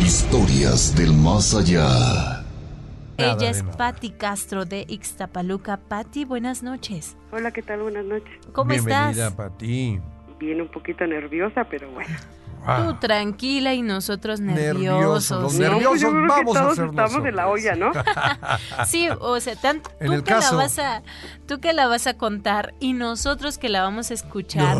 Historias del más allá. Ella es Patti Castro de Ixtapaluca. Patti, buenas noches. Hola, ¿qué tal? Buenas noches. ¿Cómo Bienvenida, estás? Pati. Bien, un poquito nerviosa, pero bueno. Ah, Tú tranquila y nosotros Nerviosos, nerviosos. los ¿sí? Pues nerviosos yo creo que vamos a todos hacer estamos de la nosotros. olla, ¿no? Sí, o sea, tú que la vas a, tú que la vas a contar y nosotros que la vamos a escuchar,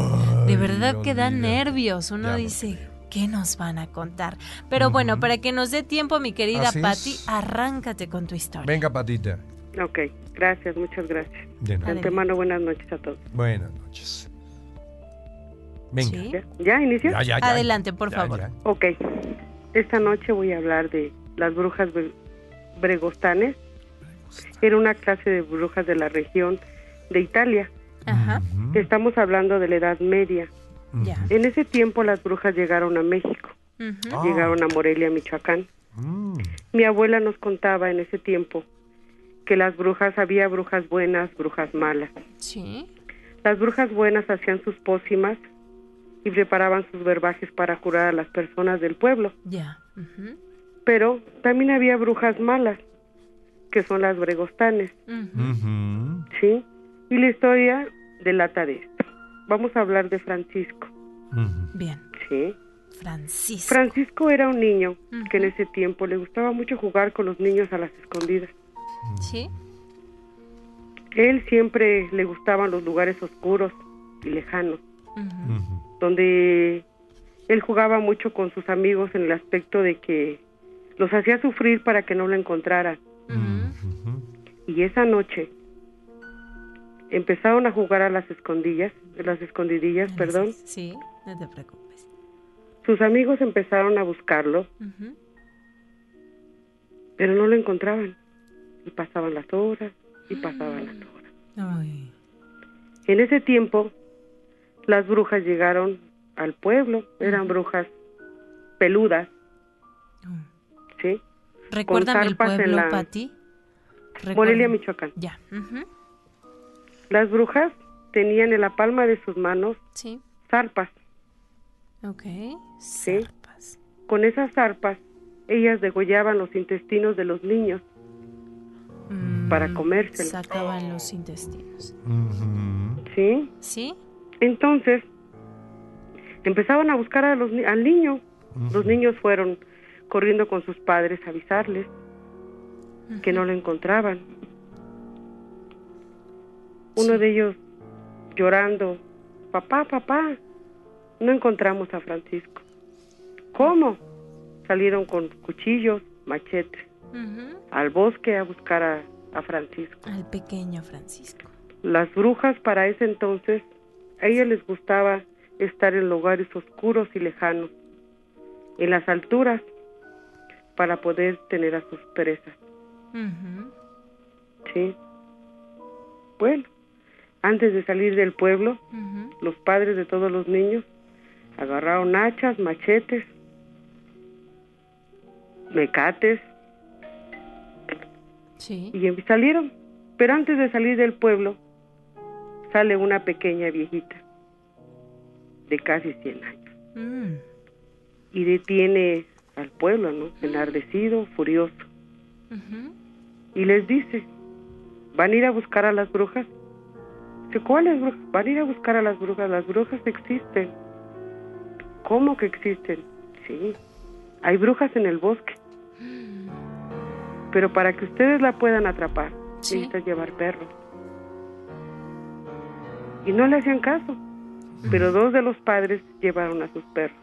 de verdad que da Dios nervios. Uno Ya, dice, ¿qué nos van a contar? Pero bueno, para que nos dé tiempo, mi querida Así Patti, es. arráncate con tu historia. Venga, Patita. Ok, gracias, muchas gracias. De nada. De antemano, buenas noches a todos. Buenas noches. Venga. Sí. ¿Ya, ¿Ya inicio? Ya, ya, ya. Adelante, por Ya, favor. ya. Ok, esta noche voy a hablar de las brujas bre- bregostanes. Era una clase de brujas de la región de Italia. Ajá, Estamos hablando de la Edad Media. En ese tiempo las brujas llegaron a México, llegaron a Morelia, Michoacán. Mm, Mi abuela nos contaba en ese tiempo que las brujas, había brujas buenas, brujas malas. Sí. Las brujas buenas hacían sus pócimas y preparaban sus verbajes para curar a las personas del pueblo. Ya. Pero también había brujas malas, que son las bregostanes, ¿sí? Y la historia delata de esto. Vamos a hablar de Francisco. Bien. ¿sí? Francisco. Francisco era un niño que en ese tiempo le gustaba mucho jugar con los niños a las escondidas. sí. Él siempre le gustaban los lugares oscuros y lejanos, donde él jugaba mucho con sus amigos en el aspecto de que los hacía sufrir para que no lo encontraran. Y esa noche empezaron a jugar a las escondillas, las escondidillas, perdón. Sí, no te preocupes. Sus amigos empezaron a buscarlo, pero no lo encontraban. Y pasaban las horas y pasaban las horas. Ay. En ese tiempo, las brujas llegaron al pueblo, eran brujas peludas, Mm. ¿sí? Recuérdame el pueblo, la- Pati. Morelia, Recuérdame. Michoacán. Ya. ujú, Las brujas tenían en la palma de sus manos Sí. zarpas. Ok. Sí. Zarpas. Con esas zarpas, ellas degollaban los intestinos de los niños Mm, para comérselos. Sacaban los intestinos. ¿sí? ¿Sí? Entonces, empezaban a buscar a los, al niño. Los niños fueron corriendo con sus padres a avisarles que no lo encontraban. Uno de ellos llorando, papá, papá, no encontramos a Francisco. ¿Cómo? Salieron con cuchillos, machetes, al bosque a buscar a, a Francisco. Al pequeño Francisco. Las brujas para ese entonces, a ellas les gustaba estar en lugares oscuros y lejanos, en las alturas, para poder tener a sus presas. ¿sí? Bueno, antes de salir del pueblo, los padres de todos los niños agarraron hachas, machetes, mecates Sí. y em- salieron. Pero antes de salir del pueblo, sale una pequeña viejita de casi 100 años Mm. y detiene al pueblo, ¿no? Enardecido, furioso. Y les dice, ¿van a ir a buscar a las brujas? Dice, ¿cuáles brujas? Van a ir a buscar a las brujas, las brujas existen. ¿Cómo que existen? Sí, hay brujas en el bosque, pero para que ustedes la puedan atrapar, Sí. necesitan llevar perros. Y no le hacían caso, pero dos de los padres llevaron a sus perros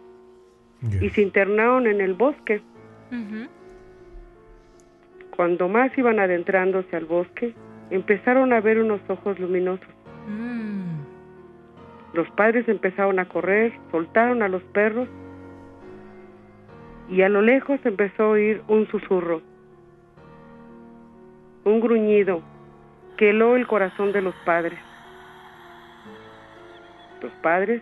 y se internaron en el bosque. Cuando más iban adentrándose al bosque, empezaron a ver unos ojos luminosos. Los padres empezaron a correr, soltaron a los perros y a lo lejos empezó a oír un susurro, un gruñido que heló el corazón de los padres. Los padres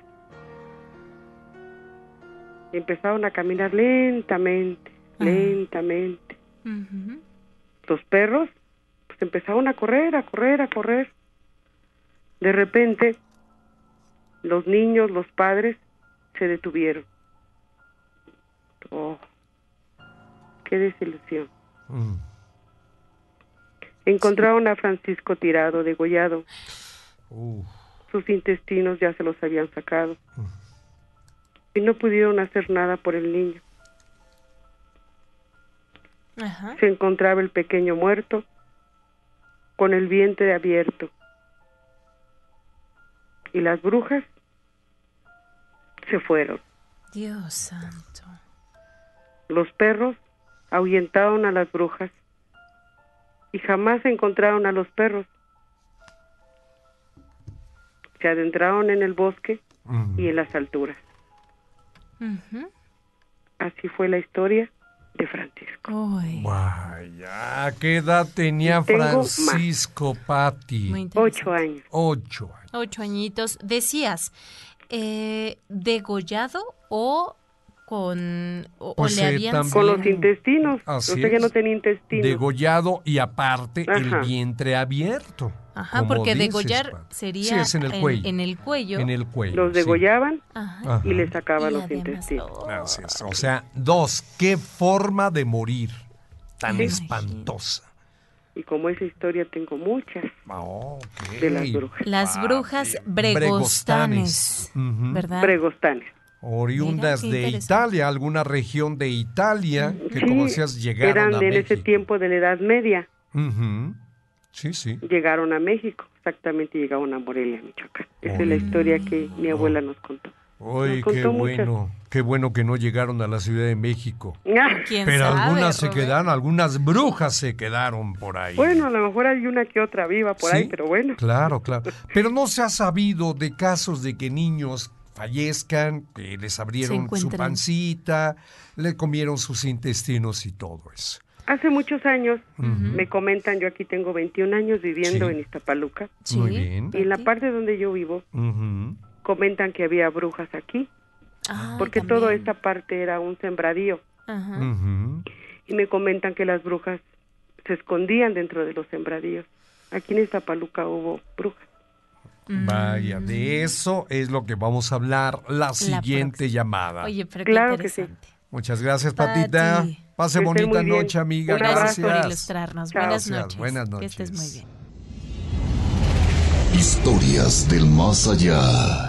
empezaron a caminar lentamente, lentamente. Los perros pues empezaron a correr, a correr, a correr. De repente, los niños, los padres, se detuvieron. Oh, Qué desilusión. Mm. Encontraron a Francisco tirado, degollado. Sus intestinos ya se los habían sacado. Y no pudieron hacer nada por el niño. Ajá. Se encontraba el pequeño muerto con el vientre abierto. Y las brujas se fueron. Dios santo. Los perros ahuyentaron a las brujas y jamás encontraron a los perros. Se adentraron en el bosque y en las alturas. Así fue la historia de Francisco. Vaya, ¿qué edad tenía. Francisco Patti? Ocho años. Ocho años. Ocho añitos. Decías, eh, ¿degollado o con... o, o Pues, le eh, habían... también- Con los intestinos. Así o sea que no tenía intestinos. Degollado y aparte el vientre abierto. Ajá, como porque dices, degollar sería Sí, es en el cuello. en el cuello. En el cuello. Los degollaban Ajá. Y le sacaban Y los intestinos. oh. Así es. O sea, dos, qué forma de morir tan Sí. espantosa. Y como esa historia tengo muchas. Ah. De las brujas. Las brujas bregostanes. ¿verdad? Bregostanes. Oriundas Mira, de. Italia, alguna región de Italia, que Sí, como decías, llegaron eran a de en México. ese tiempo de la Edad Media. Ujú. Sí, sí. Llegaron a México. Exactamente, llegaron a Morelia, Michoacán. Esa es la historia que mi abuela nos contó. Uy, Nos qué contó muchas. bueno. Qué bueno que no llegaron a la Ciudad de México. Ah, ¿Quién Pero sabe, algunas se quedaron, algunas brujas se quedaron por ahí. Bueno, a lo mejor hay una que otra viva por ahí, pero bueno. Claro, claro. Pero no se ha sabido de casos de que niños fallezcan, que les abrieron su pancita, le comieron sus intestinos y todo eso. Hace muchos años me comentan, yo aquí tengo 21 años viviendo Sí. en Iztapaluca, Sí. Muy bien. y en la parte donde yo vivo comentan que había brujas aquí, Ah, porque también. toda esta parte era un sembradío, Ajá. Y me comentan que las brujas se escondían dentro de los sembradíos. Aquí en Iztapaluca hubo brujas. Mm. Vaya, de eso es lo que vamos a hablar la siguiente llamada. Oye, pero qué Claro que sí. Muchas gracias, Pati. Pase bonita noche, amiga. Un Gracias por ilustrarnos. Chao. Buenas noches. buenas Que estés noches. muy bien. Historias del más allá.